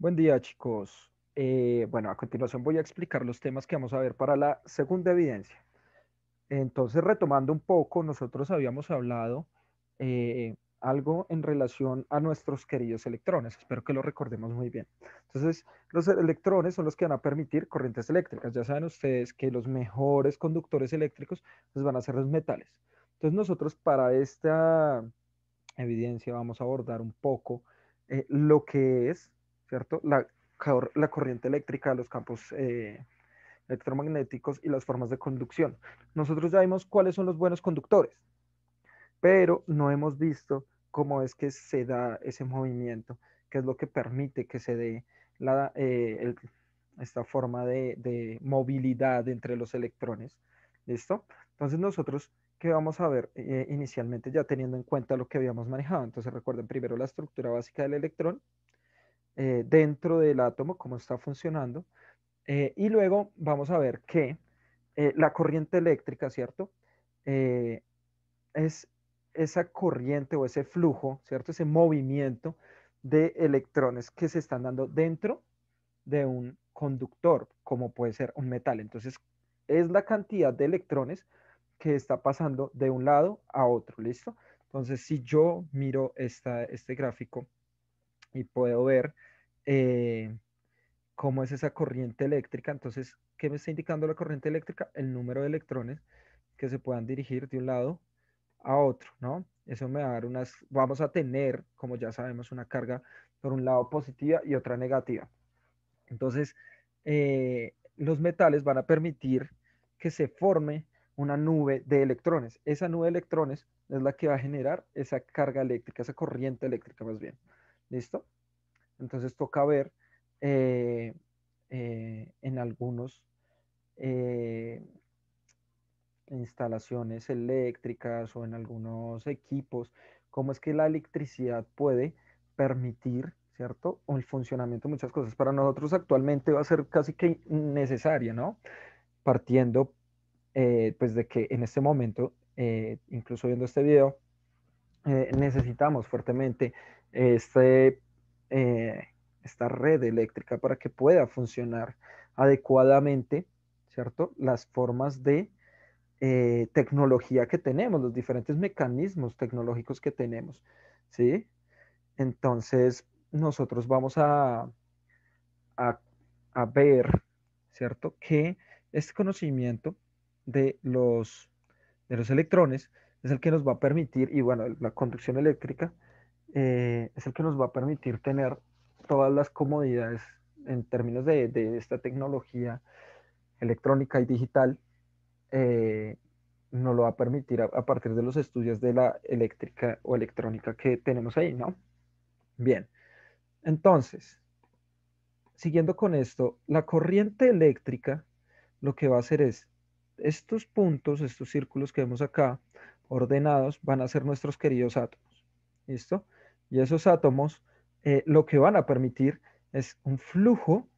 Buen día, chicos. Eh, bueno, a continuación voy a explicar los temas que vamos a ver para la segunda evidencia. Entonces, retomando un poco, nosotros habíamos hablado eh, algo en relación a nuestros queridos electrones. Espero que lo recordemos muy bien. Entonces, los electrones son los que van a permitir corrientes eléctricas. Ya saben ustedes que los mejores conductores eléctricos pues, van a ser los metales. Entonces, nosotros para esta evidencia vamos a abordar un poco eh, lo que es ¿cierto? La, la corriente eléctrica, los campos eh, electromagnéticos y las formas de conducción. Nosotros ya vimos cuáles son los buenos conductores, pero no hemos visto cómo es que se da ese movimiento, qué es lo que permite que se dé la, eh, esta forma de, de, movilidad entre los electrones. ¿Listo? Entonces nosotros, ¿qué vamos a ver eh, inicialmente ya teniendo en cuenta lo que habíamos manejado? Entonces recuerden primero la estructura básica del electrón, eh, dentro del átomo, cómo está funcionando. Eh, y luego vamos a ver que eh, la corriente eléctrica, ¿cierto? es esa corriente o ese flujo, ¿cierto? Ese movimiento de electrones que se están dando dentro de un conductor, como puede ser un metal. Entonces, es la cantidad de electrones que está pasando de un lado a otro, ¿listo? Entonces, si yo miro esta, este gráfico y puedo ver eh, cómo es esa corriente eléctrica. Entonces, ¿qué me está indicando la corriente eléctrica? El número de electrones que se puedan dirigir de un lado a otro, ¿no? Eso me va a dar unas, vamos a tener, como ya sabemos, una carga por un lado positiva y otra negativa. Entonces, eh, los metales van a permitir que se forme una nube de electrones. Esa nube de electrones es la que va a generar esa carga eléctrica, esa corriente eléctrica más bien. ¿Listo? Entonces toca ver eh, eh, en algunos eh, instalaciones eléctricas o en algunos equipos cómo es que la electricidad puede permitir, ¿cierto? O el funcionamiento de muchas cosas. Para nosotros actualmente va a ser casi que necesaria, ¿no? Partiendo pues de que en este momento, incluso viendo este video, necesitamos fuertemente este eh, esta red eléctrica para que pueda funcionar adecuadamente, ¿cierto? Las formas de eh, tecnología que tenemos, los diferentes mecanismos tecnológicos que tenemos, ¿sí? Entonces, nosotros vamos a, a, a ver, ¿cierto? Que este conocimiento de los, de los electrones es el que nos va a permitir, y bueno, la conducción eléctrica, eh, es el que nos va a permitir tener todas las comodidades en términos de, esta tecnología electrónica y digital, eh, nos lo va a permitir a, partir de los estudios de la eléctrica o electrónica que tenemos ahí, ¿no? Bien, entonces, siguiendo con esto, la corriente eléctrica lo que va a hacer es, estos puntos, estos círculos que vemos acá, ordenados, van a ser nuestros queridos átomos, ¿listo? Y esos átomos eh, lo que van a permitir es un flujo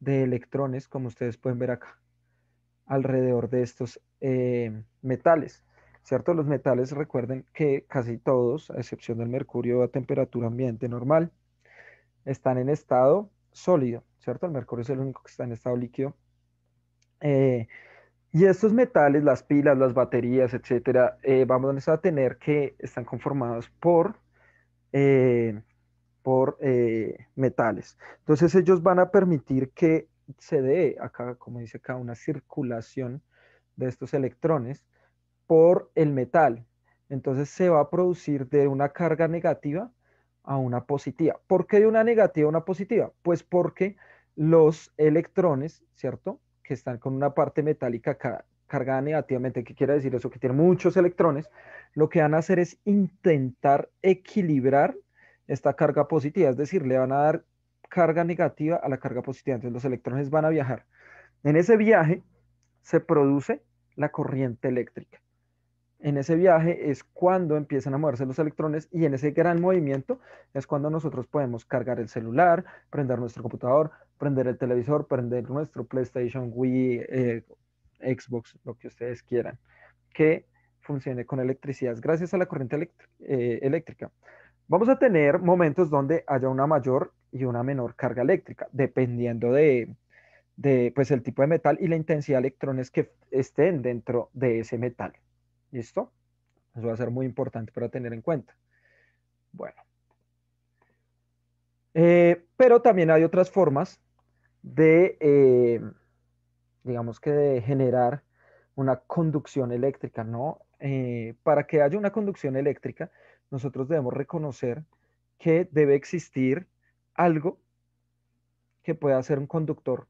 de electrones, como ustedes pueden ver acá, alrededor de estos eh, metales. ¿Cierto? Los metales, recuerden que casi todos, a excepción del mercurio a temperatura ambiente normal, están en estado sólido, ¿cierto? El mercurio es el único que está en estado líquido. Eh, y estos metales, las pilas, las baterías, etcétera, vamos a tener que están conformados por eh, por eh, metales. Entonces ellos van a permitir que se dé acá, como dice acá, una circulación de estos electrones por el metal. Entonces se va a producir de una carga negativa a una positiva. ¿Por qué de una negativa a una positiva? Pues porque los electrones, ¿cierto? Que están con una parte metálica cargada negativamente, ¿qué quiere decir eso? Que tiene muchos electrones, lo que van a hacer es intentar equilibrar esta carga positiva, es decir, le van a dar carga negativa a la carga positiva, entonces los electrones van a viajar. En ese viaje se produce la corriente eléctrica. En ese viaje es cuando empiezan a moverse los electrones y en ese gran movimiento es cuando nosotros podemos cargar el celular, prender nuestro computador, prender el televisor, prender nuestro PlayStation, Wii, eh, Xbox, lo que ustedes quieran, que funcione con electricidad gracias a la corriente eh, eléctrica. Vamos a tener momentos donde haya una mayor y una menor carga eléctrica, dependiendo de, de pues, el tipo de metal y la intensidad de electrones que estén dentro de ese metal. ¿Listo? Eso va a ser muy importante para tener en cuenta. Bueno. Eh, pero también hay otras formas de, eh, digamos que de generar una conducción eléctrica, ¿no? Eh, para que haya una conducción eléctrica, nosotros debemos reconocer que debe existir algo que pueda ser un conductor.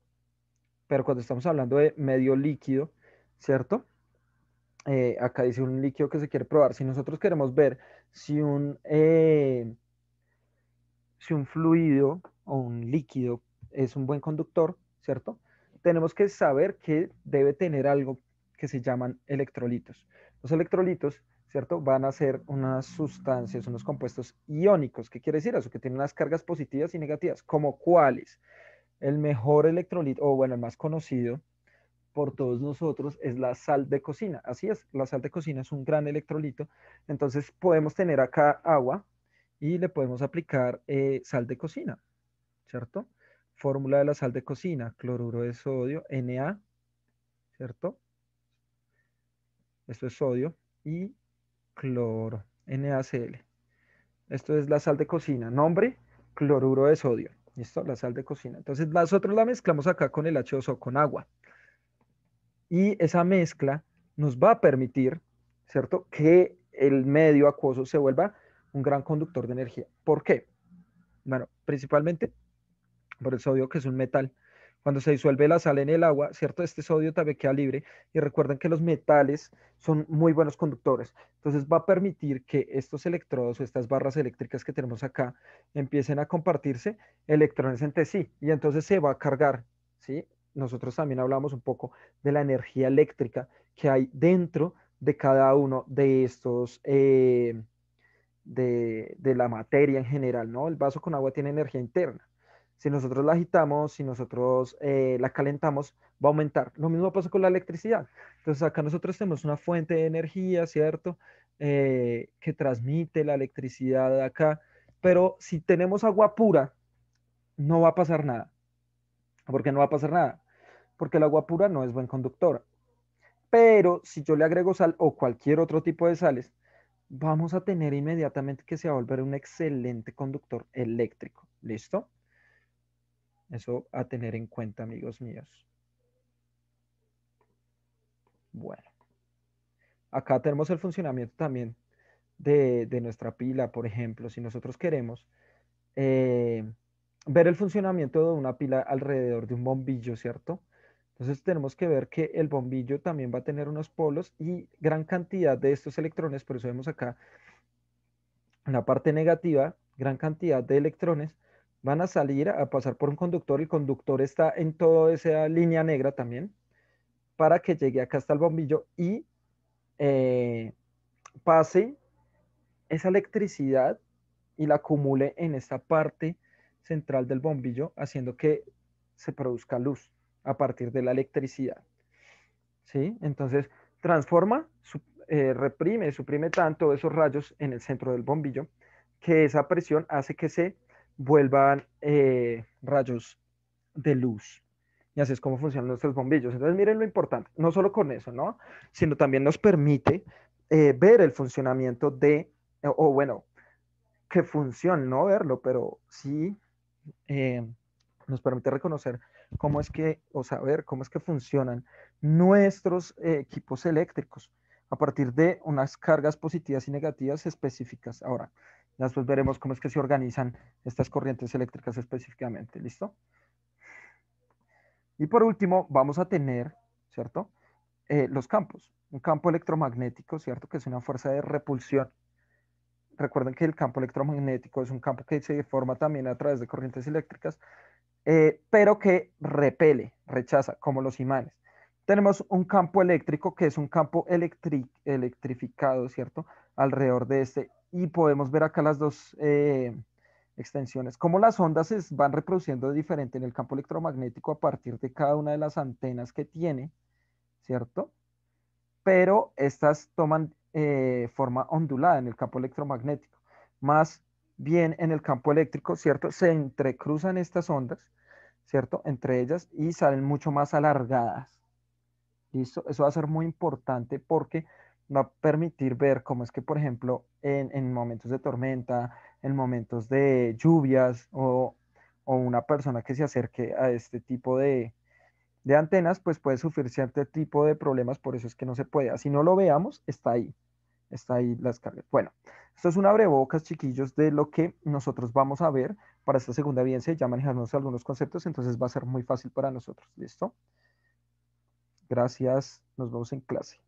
Pero cuando estamos hablando de medio líquido, ¿cierto? Eh, acá dice un líquido que se quiere probar. Si nosotros queremos ver si un, eh, si un fluido o un líquido es un buen conductor, ¿cierto? Tenemos que saber que debe tener algo que se llaman electrolitos. Los electrolitos, ¿cierto? Van a ser unas sustancias, unos compuestos iónicos. ¿Qué quiere decir eso? Que tienen unas cargas positivas y negativas. ¿Como cuáles? El mejor electrolito, o bueno, el más conocido por todos nosotros, es la sal de cocina. Así es, la sal de cocina es un gran electrolito. Entonces podemos tener acá agua y le podemos aplicar eh, sal de cocina, ¿cierto? Fórmula de la sal de cocina, cloruro de sodio, Na, ¿cierto? Esto es sodio y cloro, NaCl. Esto es la sal de cocina. Nombre, cloruro de sodio. ¿Listo? La sal de cocina. Entonces nosotros la mezclamos acá con el H2O, con agua. Y esa mezcla nos va a permitir, ¿cierto? Que el medio acuoso se vuelva un gran conductor de energía. ¿Por qué? Bueno, principalmente por el sodio, que es un metal. Cuando se disuelve la sal en el agua, ¿cierto? Este sodio también queda libre. Y recuerden que los metales son muy buenos conductores. Entonces va a permitir que estos electrodos o estas barras eléctricas que tenemos acá empiecen a compartirse electrones entre sí. Y entonces se va a cargar, ¿sí? Nosotros también hablamos un poco de la energía eléctrica que hay dentro de cada uno de estos, eh, de, de la materia en general, ¿no? El vaso con agua tiene energía interna si nosotros la agitamos, si nosotros eh, la calentamos, va a aumentar. Lo mismo pasa con la electricidad. Entonces acá nosotros tenemos una fuente de energía, ¿cierto? Eh, que transmite la electricidad acá. Pero si tenemos agua pura, no va a pasar nada. ¿Por qué no va a pasar nada? Porque el agua pura no es buen conductor. Pero si yo le agrego sal o cualquier otro tipo de sales, vamos a tener inmediatamente que se va a volver un excelente conductor eléctrico. ¿Listo? Eso a tener en cuenta, amigos míos. Bueno. Acá tenemos el funcionamiento también de, nuestra pila, por ejemplo. Si nosotros queremos eh, ver el funcionamiento de una pila alrededor de un bombillo, ¿cierto? Entonces tenemos que ver que el bombillo también va a tener unos polos y gran cantidad de estos electrones, por eso vemos acá en la parte negativa, gran cantidad de electrones van a salir a pasar por un conductor. El conductor está en toda esa línea negra también para que llegue acá hasta el bombillo y eh, pase esa electricidad y la acumule en esta parte central del bombillo, haciendo que se produzca luz a partir de la electricidad. ¿Sí? Entonces, transforma, eh, reprime, suprime tanto esos rayos en el centro del bombillo que esa presión hace que se vuelvan eh, rayos de luz. Y así es como funcionan nuestros bombillos. Entonces, miren lo importante, no solo con eso, ¿no? Sino también nos permite eh, ver el funcionamiento de, o bueno, que funcione, no verlo, pero sí eh, nos permite reconocer cómo es que, o saber cómo es que funcionan nuestros equipos eléctricos a partir de unas cargas positivas y negativas específicas. Ahora, Después veremos cómo es que se organizan estas corrientes eléctricas específicamente. ¿Listo? Y por último, vamos a tener, ¿cierto? Eh, los campos. Un campo electromagnético, ¿cierto? Que es una fuerza de repulsión. Recuerden que el campo electromagnético es un campo que se forma también a través de corrientes eléctricas, eh, pero que repele, rechaza, como los imanes. Tenemos un campo eléctrico que es un campo electrificado, ¿cierto? Alrededor de este y podemos ver acá las dos eh, extensiones. Cómo las ondas se van reproduciendo diferente en el campo electromagnético a partir de cada una de las antenas que tiene, ¿cierto? Pero estas toman eh, forma ondulada en el campo electromagnético, más bien en el campo eléctrico, ¿cierto? Se entrecruzan estas ondas, ¿cierto? Entre ellas y salen mucho más alargadas. ¿Listo? Eso va a ser muy importante porque va a permitir ver cómo es que, por ejemplo, en, momentos de tormenta, en momentos de lluvias o, una persona que se acerque a este tipo de, de antenas, pues puede sufrir cierto tipo de problemas, por eso es que no se puede. Así no lo veamos, está ahí, está ahí las cargas. Bueno, esto es una abrebocas, chiquillos, de lo que nosotros vamos a ver para esta segunda evidencia. Ya manejamos algunos conceptos, entonces va a ser muy fácil para nosotros. ¿Listo? Gracias. Nos vemos en clase.